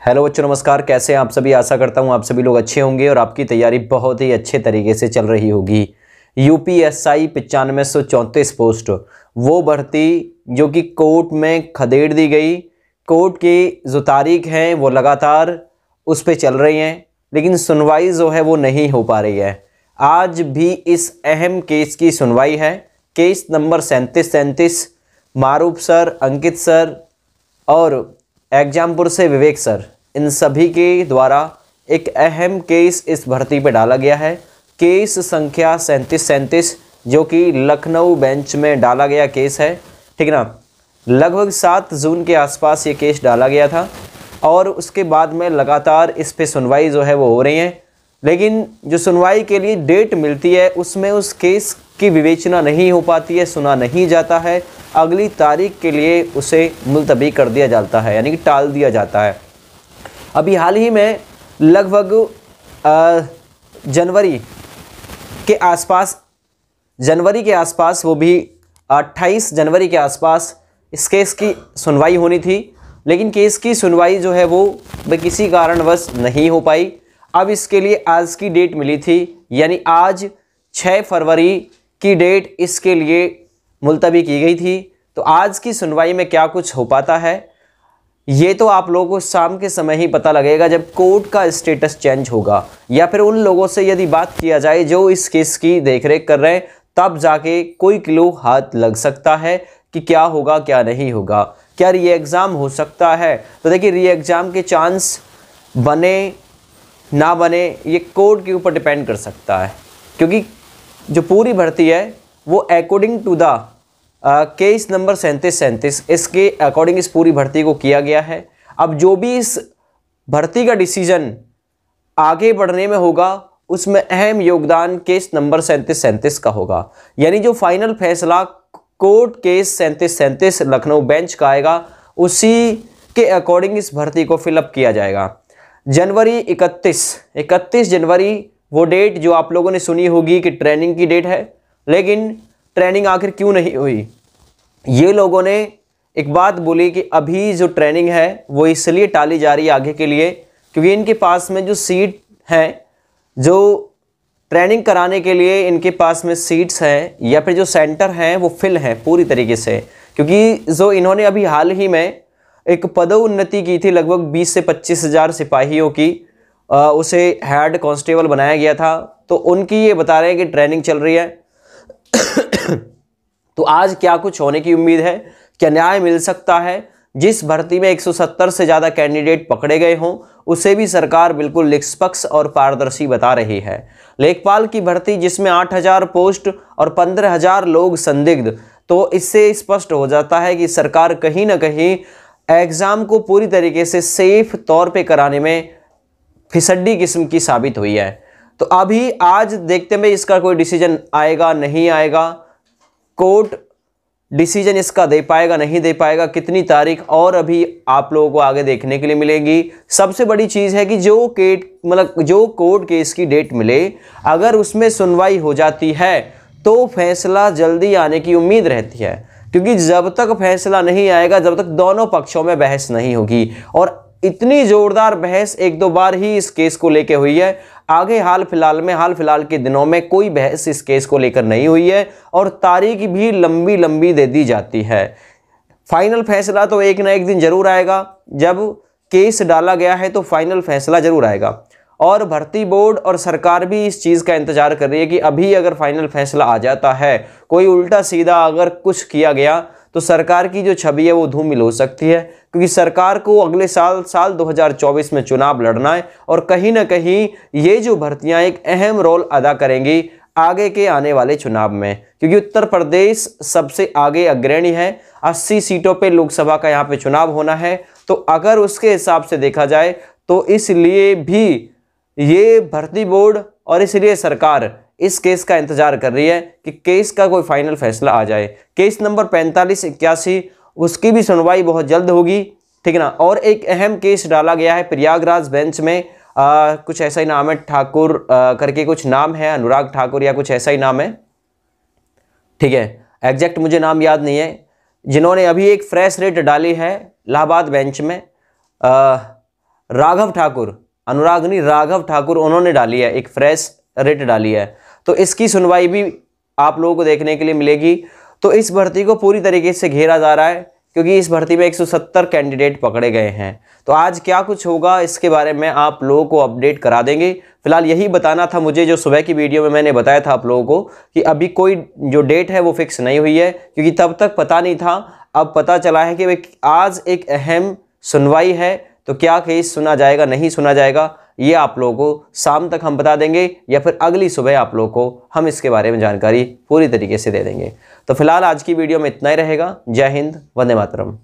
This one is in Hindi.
हेलो बच्चों, नमस्कार। कैसे हैं आप सभी? आशा करता हूँ आप सभी लोग अच्छे होंगे और आपकी तैयारी बहुत ही अच्छे तरीके से चल रही होगी। यू पी एस आई पचानवे सौ चौंतीस पोस्ट। वो भर्ती जो कि कोर्ट में खदेड़ दी गई। कोर्ट की जो तारीख है, वो लगातार उस पर चल रही हैं, लेकिन सुनवाई जो है, वो नहीं हो पा रही है। आज भी इस अहम केस की सुनवाई है। केस नंबर सैंतीस सैंतीस, मारूफ सर, अंकित सर और एग्जामपुर से विवेक सर, इन सभी के द्वारा एक अहम केस इस भर्ती पर डाला गया है। केस संख्या सैंतीस सैंतीस, जो कि लखनऊ बेंच में डाला गया केस है। ठीक ना? लगभग सात जून के आसपास ये केस डाला गया था और उसके बाद में लगातार इस पे सुनवाई जो है वो हो रही है। लेकिन जो सुनवाई के लिए डेट मिलती है, उसमें उस केस की विवेचना नहीं हो पाती है, सुना नहीं जाता है। अगली तारीख के लिए उसे मुलतवी कर दिया जाता है, यानी कि टाल दिया जाता है। अभी हाल ही में लगभग जनवरी के आसपास, जनवरी के आसपास वो भी 28 जनवरी के आसपास इस केस की सुनवाई होनी थी, लेकिन केस की सुनवाई जो है वो किसी कारणवश नहीं हो पाई। अब इसके लिए आज की डेट मिली थी, यानी आज 6 फरवरी की डेट इसके लिए मुलतवी की गई थी। तो आज की सुनवाई में क्या कुछ हो पाता है? ये तो आप लोगों को शाम के समय ही पता लगेगा जब कोर्ट का स्टेटस चेंज होगा। या फिर उन लोगों से यदि बात किया जाए जो इस केस की देखरेख कर रहे हैं, तब जाके कोई क्लू हाथ लग सकता है कि क्या होगा, क्या नहीं होगा। क्या री एग्ज़ाम हो सकता है? तो देखिए री एग्ज़ाम के चांस बने, ना बने, ये कोर्ट के ऊपर डिपेंड कर सकता है। क्योंकि जो पूरी भर्ती है वो according to the case number सैंतीस सैंतीस, इसके अकॉर्डिंग इस पूरी भर्ती को किया गया है। अब जो भी इस भर्ती का डिसीज़न आगे बढ़ने में होगा, उसमें अहम योगदान केस नंबर सैंतीस सैंतीस का होगा। यानी जो फाइनल फैसला कोर्ट केस सैंतीस सैंतीस लखनऊ बेंच का आएगा, उसी के अकॉर्डिंग इस भर्ती को फिलअप किया जाएगा। जनवरी 31 31 जनवरी वो डेट जो आप लोगों ने सुनी होगी कि ट्रेनिंग की डेट है। लेकिन ट्रेनिंग आखिर क्यों नहीं हुई? ये लोगों ने एक बात बोली कि अभी जो ट्रेनिंग है वो इसलिए टाली जा रही है आगे के लिए क्योंकि इनके पास में जो सीट हैं जो ट्रेनिंग कराने के लिए इनके पास में सीट्स हैं या फिर जो सेंटर हैं वो फिल हैं पूरी तरीके से। क्योंकि जो इन्होंने अभी हाल ही में एक पदोन्नति की थी लगभग 20 से पच्चीस हज़ार सिपाहियों की आ, उसे हेड कांस्टेबल बनाया गया था। तो उनकी ये बता रहे हैं कि ट्रेनिंग चल रही है। तो आज क्या कुछ होने की उम्मीद है? क्या न्याय मिल सकता है? जिस भर्ती में 170 से ज़्यादा कैंडिडेट पकड़े गए हों, उसे भी सरकार बिल्कुल निष्पक्ष और पारदर्शी बता रही है। लेखपाल की भर्ती, जिसमें 8000 पोस्ट और 15000 लोग संदिग्ध तो इससे स्पष्ट हो जाता है कि सरकार कहीं ना कहीं एग्ज़ाम को पूरी तरीके से सेफ़ तौर पे कराने में फिसड्डी किस्म की साबित हुई है। तो अभी आज देखते में इसका कोई डिसीज़न आएगा, नहीं आएगा। कोर्ट डिसीज़न इसका दे पाएगा, नहीं दे पाएगा, कितनी तारीख और अभी आप लोगों को आगे देखने के लिए मिलेगी। सबसे बड़ी चीज़ है कि जो केट मतलब जो कोर्ट केस की डेट मिले, अगर उसमें सुनवाई हो जाती है तो फैसला जल्दी आने की उम्मीद रहती है। क्योंकि जब तक फैसला नहीं आएगा, जब तक दोनों पक्षों में बहस नहीं होगी। और इतनी जोरदार बहस एक दो बार ही इस केस को लेकर हुई है। आगे हाल फ़िलहाल में, हाल फ़िलहाल के दिनों में कोई बहस इस केस को लेकर नहीं हुई है और तारीख भी लंबी लंबी दे दी जाती है। फाइनल फैसला तो एक ना एक दिन ज़रूर आएगा। जब केस डाला गया है तो फाइनल फैसला ज़रूर आएगा। और भर्ती बोर्ड और सरकार भी इस चीज़ का इंतज़ार कर रही है कि अभी अगर फाइनल फैसला आ जाता है, कोई उल्टा सीधा अगर कुछ किया गया तो सरकार की जो छवि है वो धूमिल हो सकती है, क्योंकि सरकार को अगले साल साल 2024 में चुनाव लड़ना है और कहीं ना कहीं ये जो भर्तियाँ एक अहम रोल अदा करेंगी आगे के आने वाले चुनाव में, क्योंकि उत्तर प्रदेश सबसे आगे अग्रणी है 80 सीटों पे लोकसभा का यहाँ पे चुनाव होना है। तो अगर उसके हिसाब से देखा जाए तो इसलिए भी ये भर्ती बोर्ड और इसलिए सरकार इस केस का इंतज़ार कर रही है कि केस का कोई फाइनल फैसला आ जाए। केस नंबर पैंतालीस इक्यासी उसकी भी सुनवाई बहुत जल्द होगी ठीक है ना? और एक अहम केस डाला गया है प्रयागराज बेंच में। आ, कुछ ऐसा ही नाम है ठाकुर करके कुछ नाम है अनुराग ठाकुर या कुछ ऐसा ही नाम है। ठीक है एग्जैक्ट मुझे नाम याद नहीं है। जिन्होंने अभी एक फ्रेश रेट डाली है इलाहाबाद बेंच में आ, राघव ठाकुर अनुराग नहीं राघव ठाकुर उन्होंने डाली है एक फ्रेश रेट डाली है। तो इसकी सुनवाई भी आप लोगों को देखने के लिए मिलेगी। तो इस भर्ती को पूरी तरीके से घेरा जा रहा है, क्योंकि इस भर्ती में 170 कैंडिडेट पकड़े गए हैं। तो आज क्या कुछ होगा, इसके बारे में आप लोगों को अपडेट करा देंगे। फ़िलहाल यही बताना था मुझे, जो सुबह की वीडियो में मैंने बताया था आप लोगों को, कि अभी कोई जो डेट है वो फिक्स नहीं हुई है, क्योंकि तब तक पता नहीं था। अब पता चला है कि आज एक अहम सुनवाई है तो क्या केस सुना जाएगा, नहीं सुना जाएगा ये आप लोगों को शाम तक हम बता देंगे या फिर अगली सुबह आप लोगों को हम इसके बारे में जानकारी पूरी तरीके से दे देंगे। तो फ़िलहाल आज की वीडियो में इतना ही रहेगा। जय हिंद, वंदे मातरम।